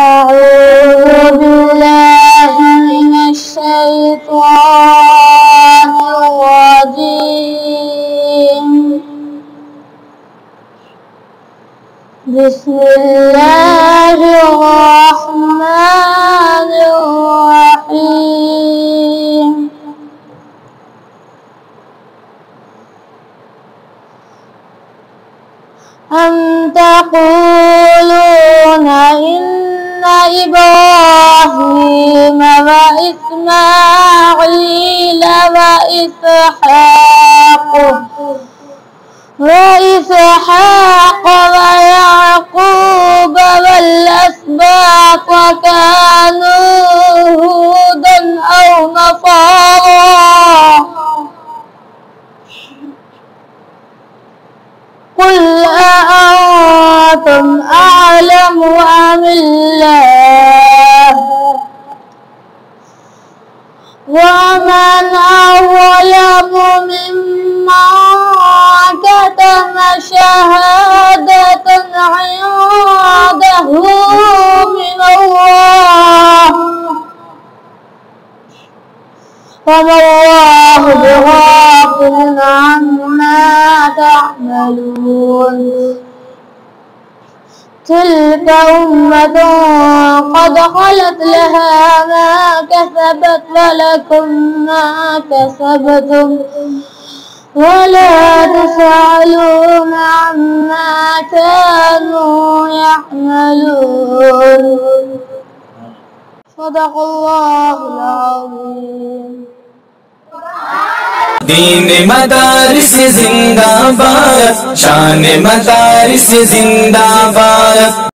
أعوذ بالله من الشيطان الرجيم. بسم الله الرحمن الرحيم. أم تقولون إن إبراهيم وإسماعيل وإسحاق. وإسحاق ويعقوب والأسباط كانوا هودا أو نصارى. قل أأنتم أعلم أم الله؟ ومن أظلم ممن كتم شهادة عنده من الله وما الله بغافل عما تعملون تلك أمة قد خلت لها ما كسبت ولكم ما كسبتم ولا تسألون عما كانوا يعملون. صدق الله العظيم. دین مدارس زندہ باد شان مدارس زندہ باد۔